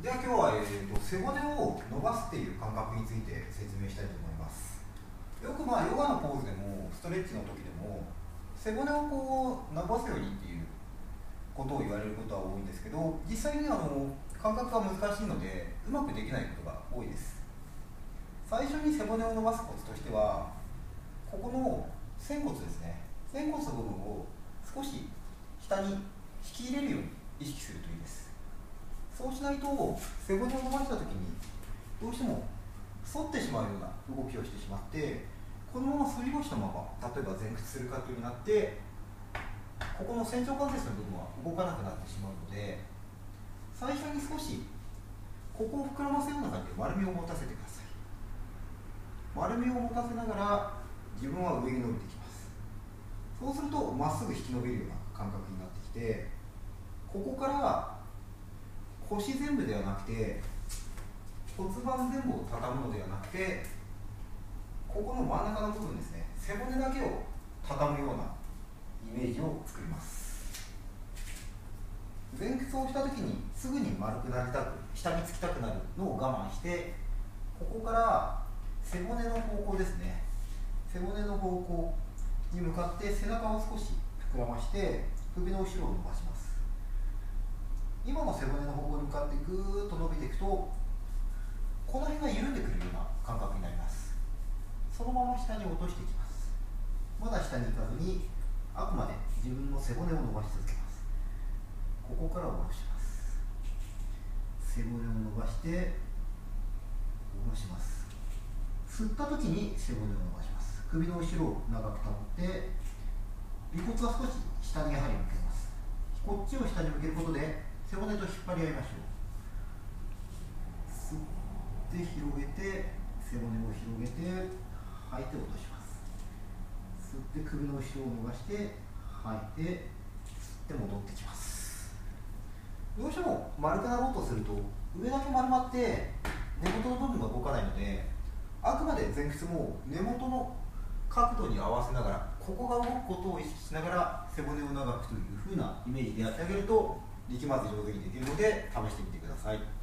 では今日は、えーと、背骨を伸ばすっていう感覚について説明したいと思います。よくまあヨガのポーズでもストレッチの時でも背骨をこう伸ばすようにっていうことを言われることは多いんですけど実際にあの感覚が難しいのでうまくできないことが多いです。最初に背骨を伸ばすコツとしてはここの仙骨ですね。仙骨の部分を少し下に引き入れるように意識するといいです。そうしないと背骨を伸ばした時にどうしても反ってしまうような動きをしてしまってこのまま反り腰のまま例えば前屈する格好になってここの仙腸関節の部分は動かなくなってしまうので最初に少しここを膨らませるような感じで丸みを持たせてください。丸みを持たせながら自分は上に伸びてきます。そうするとまっすぐ引き伸びるような感覚になってきてここから腰全部ではなくて骨盤全部を畳むのではなくてここの真ん中の部分ですね背骨だけを畳むようなイメージを作ります。前屈をした時にすぐに丸くなりたく下につきたくなるのを我慢してここから背骨の方向ですね背骨の方向に向かって背中を少し膨らまして首の後ろを伸ばします。今の背骨の方向に向かってぐーっと伸びていくとこの辺が緩んでくるような感覚になります。そのまま下に落としていきます。まだ下に行かずにあくまで自分の背骨を伸ばし続けます。ここから下ろします。背骨を伸ばして下ろします。吸った時に背骨を伸ばします。首の後ろを長く保って尾骨は少し下にやはり向けます。こっちを下に向けることで背骨と引っ張り合いましょう。吸って広げて背骨を広げて吐いて落とします。吸って首の後ろを伸ばして吐いて吸って戻ってきます。どうしても丸くなろうとすると上だけ丸まって根元の部分が動かないのであくまで前屈も根元の角度に合わせながらここが動くことを意識しながら背骨を長くというふうなイメージでやってあげると力まず上手にできるので試してみてください。